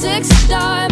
six stars